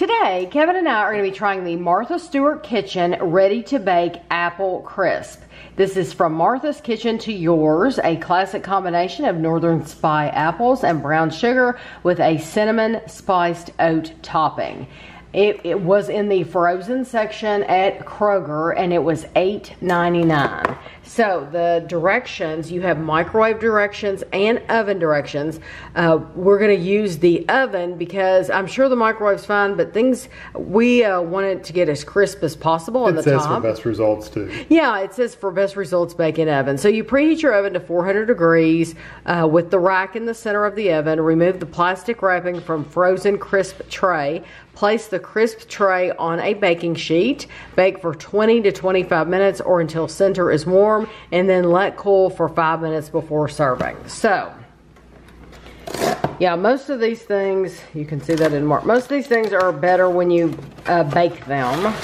Today, Kevin and I are going to be trying the Martha Stewart Kitchen Ready to Bake Apple Crisp. This is from Martha's Kitchen to Yours, a classic combination of Northern Spy apples and brown sugar with a cinnamon spiced oat topping. It, it was in the frozen section at Kroger and it was $8.99. So the directions, you have microwave directions and oven directions. Uh, we're going to use the oven because I'm sure the microwave's fine, but things, we uh, want it to get as crisp as possible on It the says top. for best results too. Yeah, it says for best results, bake in oven. So you preheat your oven to 400 degrees uh, with the rack in the center of the oven. Remove the plastic wrapping from frozen crisp tray. Place the crisp tray on a baking sheet. Bake for 20 to 25 minutes or until center is warm, and then let cool for five minutes before serving. So. Yeah, most of these things, you can see that in Mark. Most of these things are better when you uh, bake them.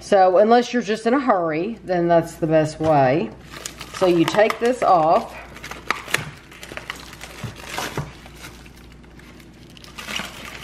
So unless you're just in a hurry, then that's the best way. So you take this off.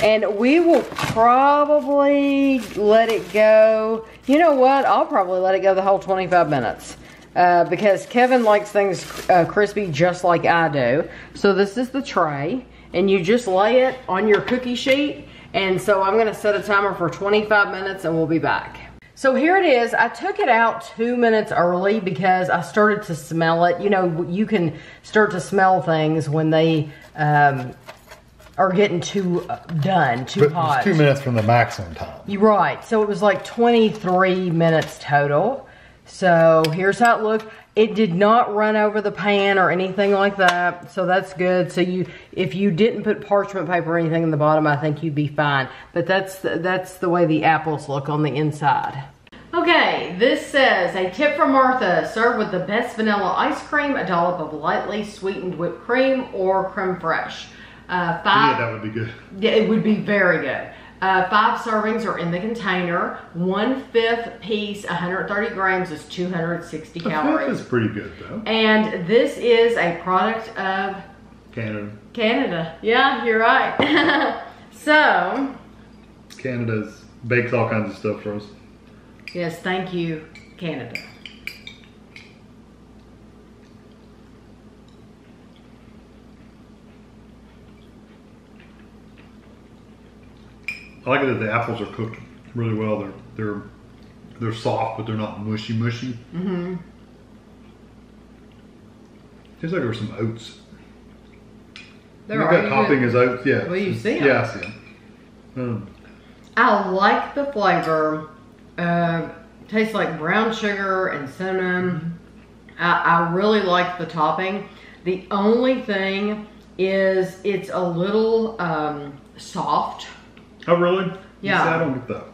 And we will probably let it go. You know what? I'll probably let it go the whole 25 minutes. Uh, because Kevin likes things uh, crispy just like I do. So this is the tray. And you just lay it on your cookie sheet. And so I'm going to set a timer for 25 minutes and we'll be back. So here it is. I took it out two minutes early because I started to smell it. You know, you can start to smell things when they um, are getting too uh, done, too But hot. it's two minutes from the maximum time. You're right. So it was like 23 minutes total. So here's how it looked. It did not run over the pan or anything like that. So that's good. So you, if you didn't put parchment paper or anything in the bottom, I think you'd be fine. But that's, that's the way the apples look on the inside. Okay, this says, a tip from Martha, serve with the best vanilla ice cream, a dollop of lightly sweetened whipped cream, or creme fraiche. Uh, five, Yeah, that would be good. yeah, it would be very good. Uh, five servings are in the container. One fifth piece, 130 grams, is 260 The fifth calories. is pretty good though. And this is a product of Canada. Canada. Yeah, you're right. so, Canada's bakes all kinds of stuff for us. yes, thank you, Canada. I like it that the apples are cooked really well. They're they're they're soft, but they're not mushy mushy. Mm-hmm. Tastes like there's some oats. There you are. got topping as oats, yeah. Well, you see 'em. Yeah, I see 'em. Mm. I like the flavor. Uh, tastes like brown sugar and cinnamon. I, I really like the topping. The only thing is it's a little um, soft. Oh, really? Yeah. See, I don't get that.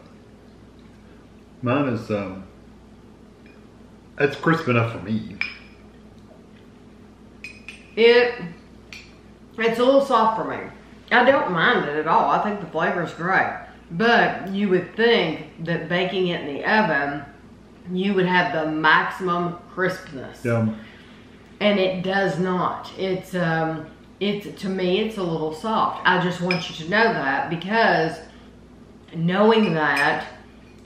Mine is, um, it's crisp enough for me. It it's a little soft for me. I don't mind it at all. I think the flavor is great. But you would think that baking it in the oven, you would have the maximum crispness. Yeah. and it does not. It's um, it's to me, it's a little soft. I just want you to know that because knowing that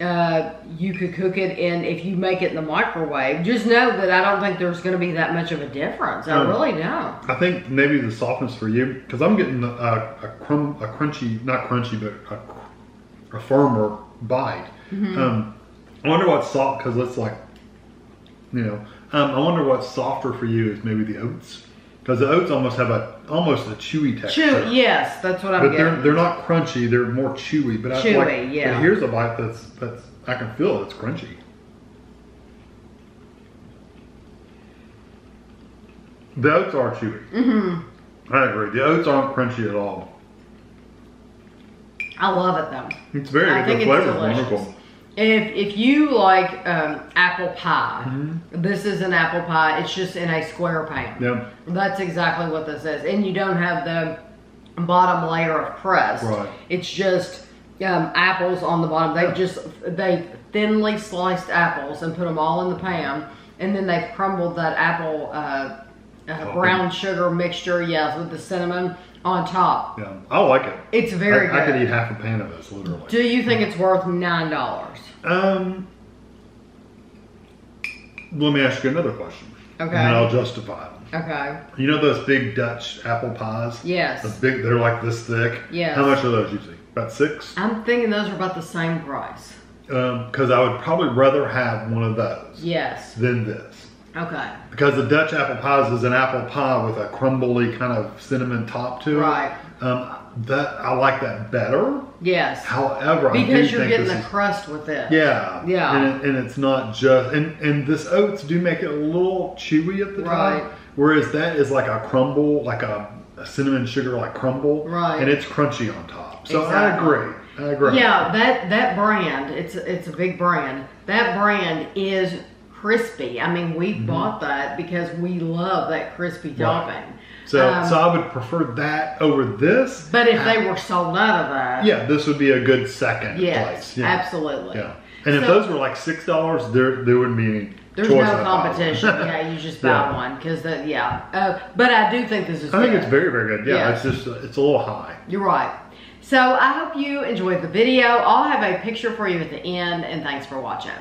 uh, you could cook it in if you make it in the microwave. Just know that I don't think there's going to be that much of a difference. I Um, really don't. I think maybe the softness for you, because I'm getting a, a, crumb, a crunchy, not crunchy, but a, a firmer bite. Mm-hmm. Um, I wonder what's soft, because it's like, you know, um, I wonder what's softer for you is maybe the oats. Because the oats almost have a almost a chewy texture. Chew, yes, that's what I'm But they're getting. they're not crunchy. They're more chewy. But I Chewy, like, yeah. But here's a bite that's that's I can feel it. It's crunchy. The oats are chewy. Mm-hmm. I agree. The oats aren't crunchy at all. I love it though. It's very I good. think The it's flavor's delicious. wonderful. If if you like um, apple pie, Mm-hmm. this is an apple pie. It's just in a square pan. Yeah. That's exactly what this is. And you don't have the bottom layer of crust. Right. It's just um, apples on the bottom. They just they thinly sliced apples and put them all in the pan, and then they've crumbled that apple uh, uh, Topping. brown sugar mixture, yes, with the cinnamon on top. Yeah, I like it. It's very I, I could eat half a pan of this, literally. Do you think it's worth nine dollars? Um, let me ask you another question. Okay. And I'll justify it. Okay. You know those big Dutch apple pies? Yes. The big, they're like this thick. Yes. How much are those usually? About six? I'm thinking those are about the same price. Because I would probably rather have one of those Yes. than this. Okay. Because the Dutch apple pies is an apple pie with a crumbly kind of cinnamon top to it. Right. Um, that I like that better. Yes. However, Because you're getting the is- crust with it. Yeah, Yeah. and, it, and it's not just and and this oats do make it a little chewy at the Right. top, whereas that is like a crumble, like a, a cinnamon sugar like crumble, Right. And it's crunchy on top. So I agree. I agree. Yeah, that that brand, it's it's a big brand. That brand is crispy. I mean, we bought that because we love that crispy Mm-hmm. Right. topping. So Um, so I would prefer that over this. But if they were sold out of that, Yeah, this would be a good second yes, place. Yeah. absolutely. Yeah. And if those were like six dollars, there there wouldn't be any There's no competition. yeah, you just buy Yeah. one because that. Yeah, uh, but I do think this is. I think it's very very good. Yeah, Yeah. it's just it's a little high. You're right. So I hope you enjoyed the video. I'll have a picture for you at the end, and thanks for watching.